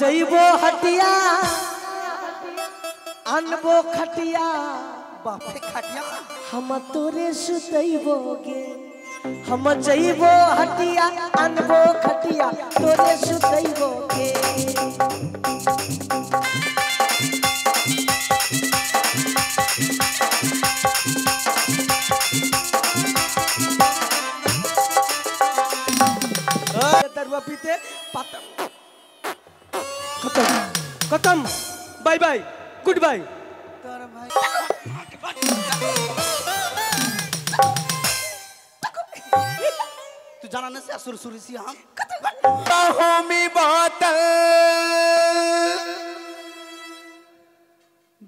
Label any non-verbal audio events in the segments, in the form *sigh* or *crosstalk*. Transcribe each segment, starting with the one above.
जइबो हटिया अनबो खटिया। बापे खटिया। हम तोरे सुतइबोगे हम जइबो हटिया अनबो खटिया तोरे सुतइबोगे दरवा पीते पाता खत्म। Bye bye. Good bye. तोर भाई तू जाना ना से सुर सुर सी हम। बाहों में बोतल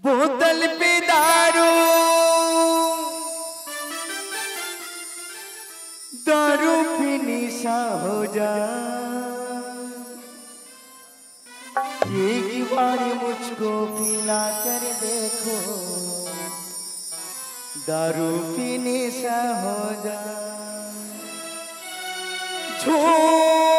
बोतल पे दारू दारू पीने सा हो जा। मुझको पिला कर देखो। दारू पीने सा हो जा। झूम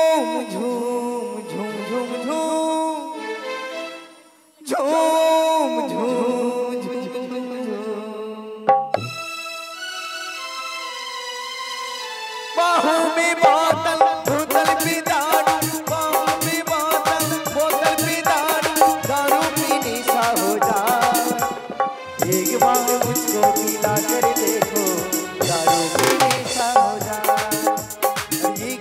पाओ पीला कर देखो, दारू में नशा हो जा। जी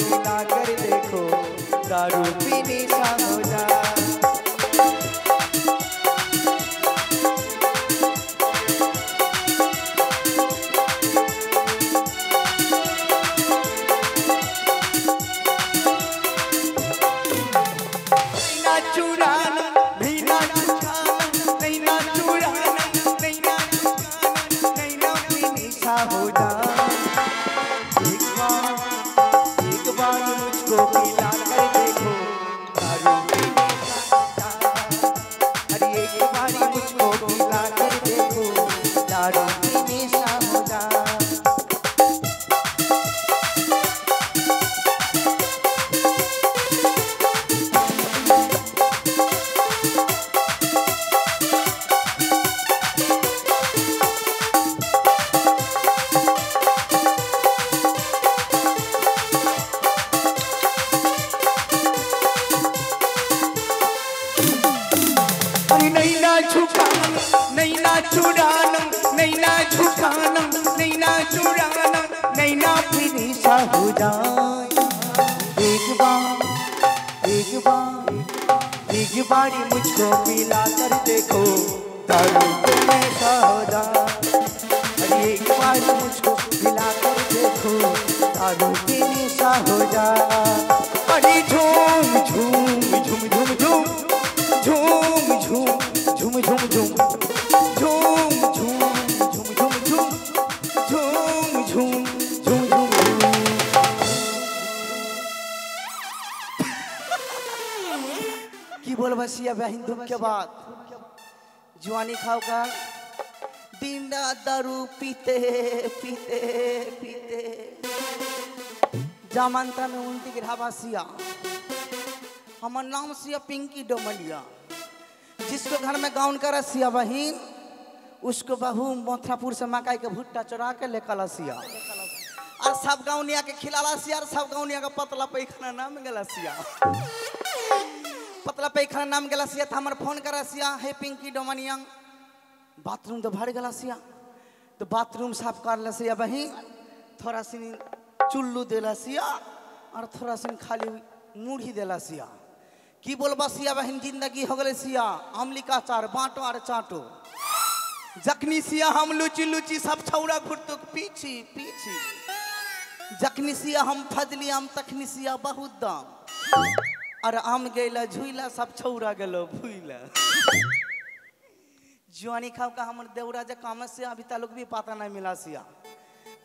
पीला कर देखो दारू पी नशा arroz. दारू पीने सा हो जाए अरे झूम झूम झूम झूम झूम झूम झूम झूम झूम झूम झूम झूम झूम झूम झूम झूम झूम झूम झूम की बोल बसिया बहन दुख के बाद जवानी खाओ का दिन रात जामानता में उल्टी गिरावा सिया। हमार नाम सिया पिंकी डोमलिया। जिसको घर में गाउन करा सिया बहन, उसको बहू मथुरापुर से मकाई के भुट्टा चुरा के लेकर सिया। और सब गाउनिया के खिलाला सिया और सब गाउनिया का पतला पैखाना नाम गला सिया। पतला पैखाना नाम गला सिया था हमार फ़ोन करा सिया, हे पिंकी डोमनिया, बाथरूम तो भर गला सिया। तो बाथरूम साफ़ कर ले सिया बही थोड़ा सी चुल्लू देला सिया और थोड़ा सी खाली मुढ़ी देला सिया की बोलबा सिया बहन ज़िंदगी हो गले सिया अमली का चार बांटो और चाटो जखनी सिया हम लुची लुची सब छौड़ा घुटतो पीछी पीछी जखनी सिया हम फजली हम तखनी सिया बहुत दाम और आम गेला झुइला सब छौरा गेलो भुइला जुआनी खाओ का हमर देवरा जे काम से अभी तालुक भी पता नहीं मिला सिया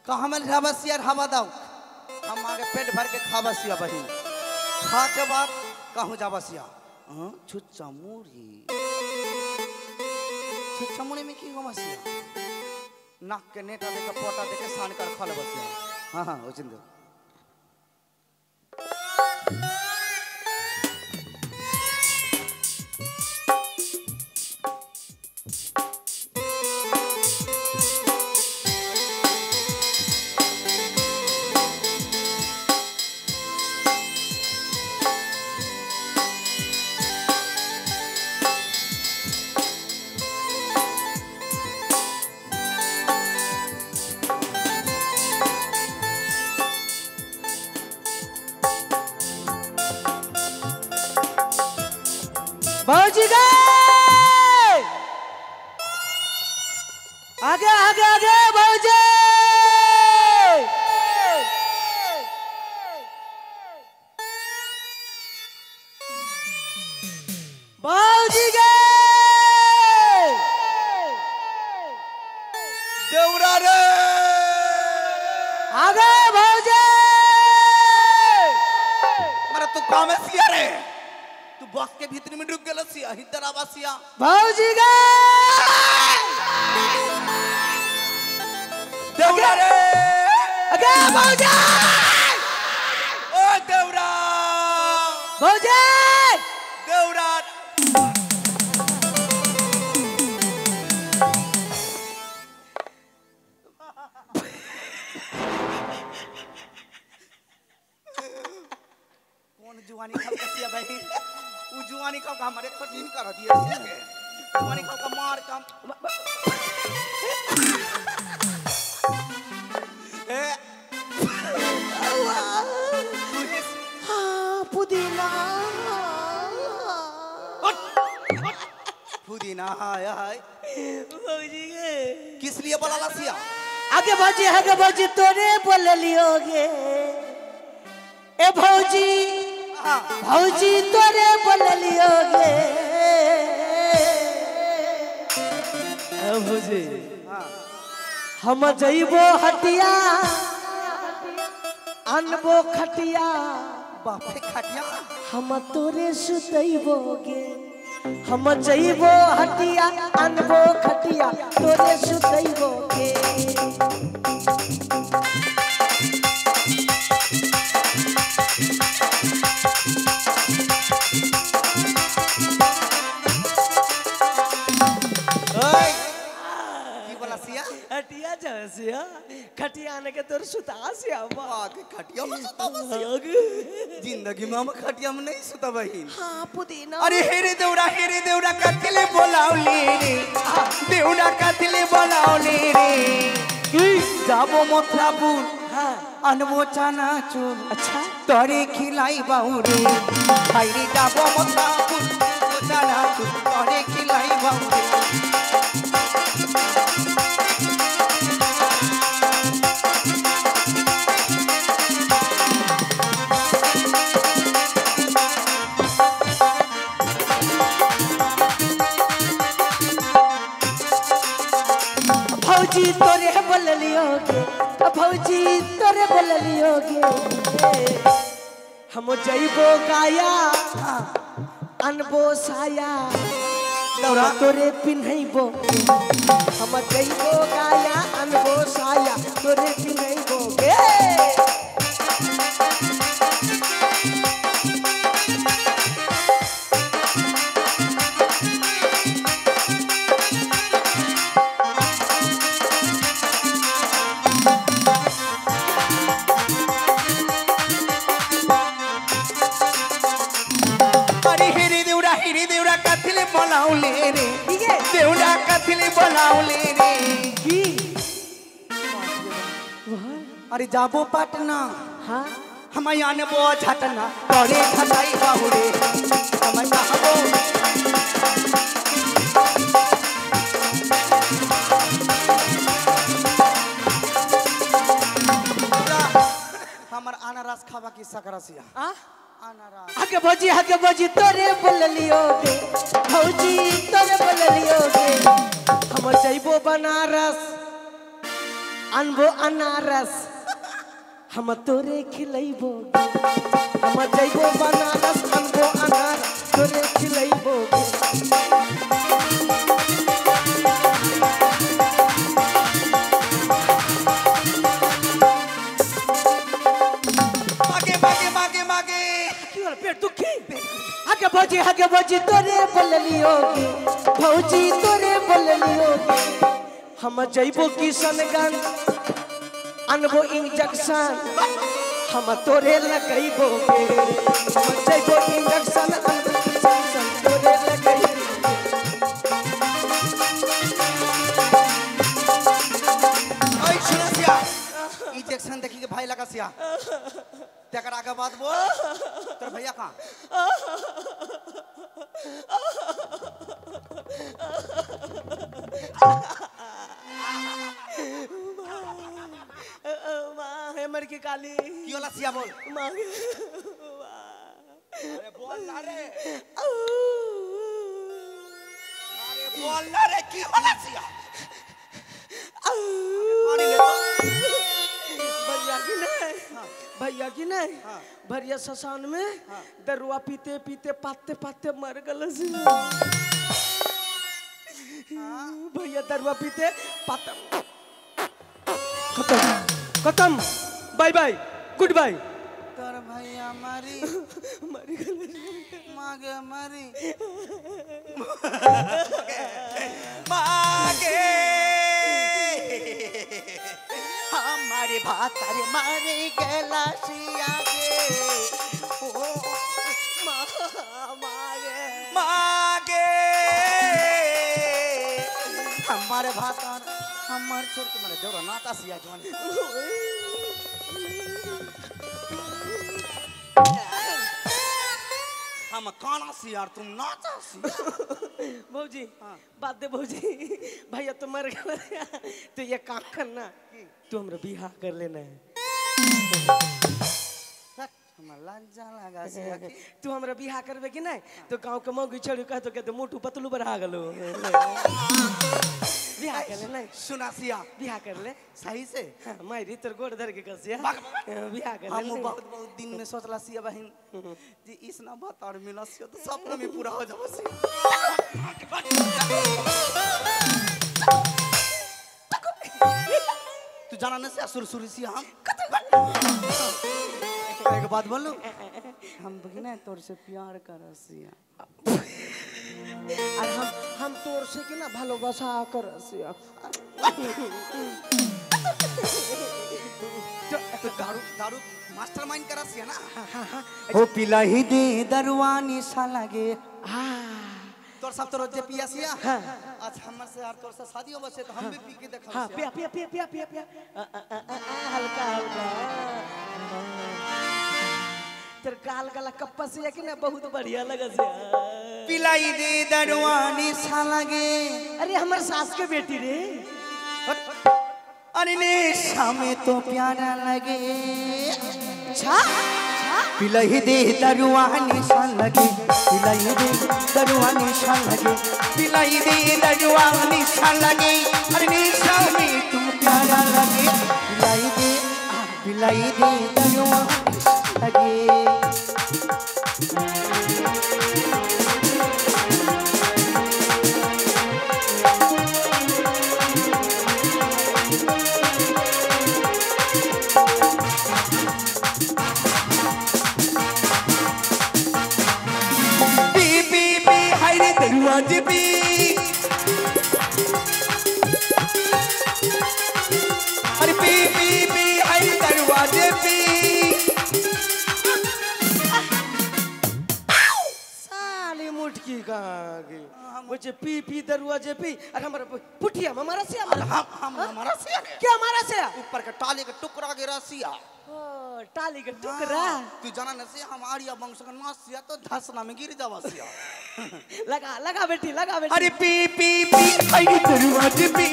कहाँ में रहबा सिया हवा दाओ हम आगे पेट भर के खाबा सिया बहिन। खा के बाद कहूँ जाबा सिया? हाँ? छुच्चा मुड़ी छुच्चा मुड़ी में की गमा सिया? नाक के नेटा देखा पोटा देखा सान कर खा ले बसिया हाँ हाँ हो गए आगे आगे आगे भौजी भौजी गए देवरा रे। आगे भौजी मारे तू कामे सिया रे। बस के भीतर में डूब गेल सिया आवा सिया। भौजी गए! देवरा रे! आगे भौजी ओ देवरा! भौजी देवरा! कौन जुआनी भाई? जुआनी खाओ का हमारे कठिन कर दिए जुआनी खाओ का मार का हाँ पुदीना। पुदीना हाय हाय। किस लिए बोला लसिया आगे भौजी आगे भौजी तोरे बोल लियोगे। ए भौजी। भौजी तोरे बोल लियोगे ए भौजी हम जइबो हटिया अनबो खटिया। बापे खटिया। हम तोरे सुतैबोगे हम जइबो हटिया अनबो खटिया तोरे सुतैबोगे तोर सुता से आवा। आगे खटिया में सुता बस ज़िंदगी में हम खटिया में नहीं सुता बहिन हाँ पुदीना अरे हेरे देवरा हेरे देवरा कथिले बोलावले रे। देवरा कथिले बोलावले रे। जाबो मथुरापुर हाँ। अनबो चानाचुर अच्छा। तोरे खिलाई बाउरे हाइरे जाबो मथुरापुर अनबो चानाचुर तोरे खिलाई बाउरे भौजी भौजी तोरे बोल लियोगे हम जइबो गाया अनबो साया दौरा तोरे पिन्हैबो, हम जइबो गाया अनबो साया तोरे पिन्हैबोगे अरे रे। है? कथिले रे। की अरे जाबो पटना। हाँ। हम आनबो झटना। तोरे खटाई बाहुरे हम जाबो हमर अनारस खावा की सकरसिया। आ? आगे भौजी आगे भौजी, तोरे बोल लियोगे भौजी, तोरे बोल लियोगे हम जइबो बनारस, अनबो अनारस। हम तोरे खिलैबो हम जइबो बनारस, अनबो अनारस। तोरे खिलैबो भौजी हगे भौजी, तोरे बोल लियोगे भौजी, तोरे बोल लियोगे हम जइबो किशनगंज अनबो इंजेक्शन। हम तोरे लगइबो हम जइबो इंजेक्शन रिएक्शन देखी के भाई लगा सिया। तो तकरा के बाद बोल। तेरे भैया कहाँ? माँ है मर की काली। क्यों लसिया बोल? माँ। अरे बोल ना रे। अरे बोल ना रे क्यों लसिया भैया की नहीं भैया शशान में? दरुआ पीते पीते पाते पाते मर गल भैया दरुआ पीते पाते। खत्म खत्म। Bye bye good bye. तोर भैया मारी। *laughs* मर गल मागे मारी। *laughs* मागे। भातर मारे गला सिया गे। ओ मागे। हमारे भातर हमार छोड़ के मारे देवरा नाता सिया जवान। हम काना सिया और तुम नाचा सिया भौजी बात दे भौजी भैया तो मर गया तो ये काम करना तू हमरा बिहार कर लेना है की तू हमरा बिहार करबे कि नहीं तो गाँव के मौगी छोड़ी कह तो कहते मोटू पतलू बढ़ा गलो बिहार कर ले नहीं सुना सिया बिहार कर ले सही से हाँ, मायरी तोर गोड़ धर के कसिया बिहार कर हम बहुत बहुत दिन में सोचला सिया बहन जी इस ना बात और मिला सिया तो सपना में पूरा हो जाओ सिया तू जाना नहीं सिया सुरसुरी सिया हम एक बात बोलूँ हम बगिना तोर से प्यार कर सिया আর হাম হাম তোর সে কি না ভালোবাসা করছিয়া तो दारू दारू मास्टर माइंड करा सिया ना हो पिला ही दे दरवानी सा लगे तोर सब तो जे पिया सिया आज हमर से यार तोर से शादी होबे से तो हम भी पी के देखा हाँ पिया पिया पिया पिया पिया पिया आ, आ, आ, आ, आ, हल्का हल्का तेरे गाल गला कप्पा से कि ना बहुत बढ़िया लगा से। पिलाई दे दरवानी सा लगे। अरे हमारे सास के बेटी रे। अरे ने शामे तो प्यारा लगे। छा पिलाई दे दरवानी सा लगे। पिलाई दे दरवानी सा लगे। पिलाई दे दरवानी सा लगे। अरे ने शामे तो प्यारा लगे। पिलाई दे पिलाई दे दरवानी सा लगे। कहाँ गई मुझे पी पी दरवाजे पी। अरे हमारा पुठिया हमारा से हमारा। हम हम हमारा सिया ने। क्या हमारा से ऊपर के टाली के टुकड़ा गिरा सिया। ओ, टाली का टुकड़ा। तू जाना न सिया हम आड़िया वंश का नाच सिया तो धसना में गिर जावा सिया। *laughs* लगा लगा बेटी लगा बेटी। अरे पी पी पी रे दरवाजे पी।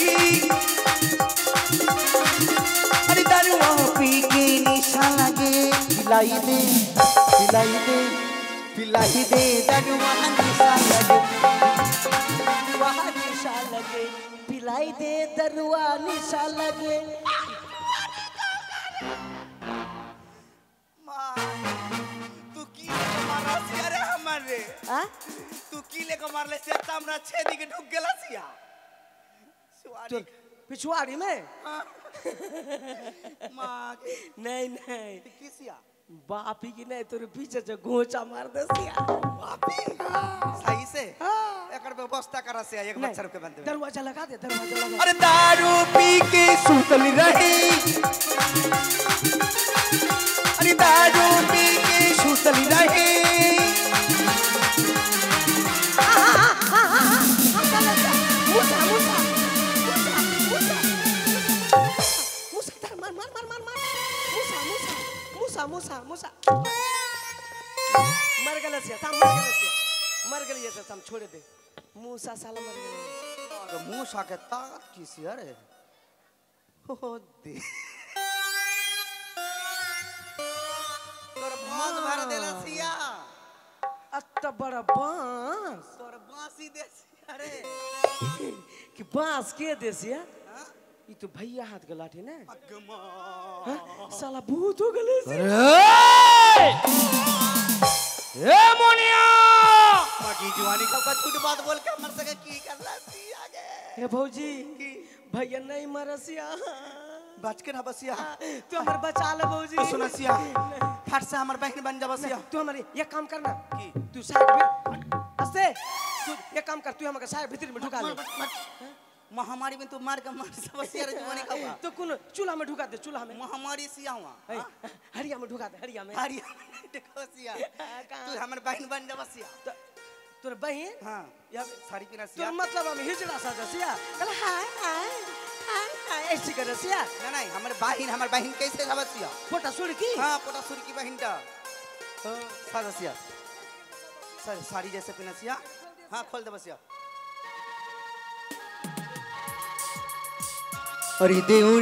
अरे दरवा पी के निशा लगे। पिलाई दे पिलाई दे पिलाई दे दरवा निशा लगे। निशा लगे पिलाई दे दरुआ निशा लगे। तू की लेके हमारे। आ? तू की लेके मारले से त हमरा छेदी के ढुक गेला सिया। सुआरी। पिछुआड़ी में? *laughs* माँ नहीं नहीं। की सिया? बापी की नहीं तेरे पीछे से घोचा मार दे सिया। बापी। सही से? एकर व्यवस्था करा से एक बच्चा के बंदे दरवाज़ा लगा दे दरवाज़ा लगा अरे दारू पी के सूतल रही। अरे दारू पी के सुतल रही। से थाम छोड़ दे। मूसा साला मर गले तो मुँह साके ताकत की सी अरे। हो दे। तोर बाँस भर देला सिया। अत्ता बड़ा बाँस। तोर बांसी दे सिया रे कि बाँस के देसिया हाँ? ई तो भैया हाथ के लाठी ना हाँ? साला भूत हो गले से। ए मोनिया! मगी जवानी का का छूट बात बोल के मर सके की करला सिया गे हे भौजी भैया नहीं मरसिया बच के ना बसिया तू हमर बचा ले भौजी। तू सुन सिया फट से हमर बहन बन जा बसिया तू हमारे ये काम करना। की? तू साइड में हंसे तू ये काम कर तू हमके साइड भीतर में ढुका ले। महामारी में तू मार के मार से बसिया रे जवानी का तो कौन चूल्हा में ढुका दे चूल्हा में। महामारी सिया हुआ। हरिया में ढुका दे हरिया में। हरिया देखो सिया। *laughs* तू हमर बहन बन जा बसिया तो- तोर बहन हाँ। या साड़ी पीना तोर सिया मतलब हम हिजड़ा सा दसिया कल हाय हाय हाय हाय ऐसी कर दसिया नहीं नहीं हमर बहन हमर बहन कैसे बसिया फोटा सुड़ की हाँ पोटा सुर की बहन टा सादा सिया। सर साड़ी जैसे पीना सिया। हाँ खोल दे बसिया अरे देउरिया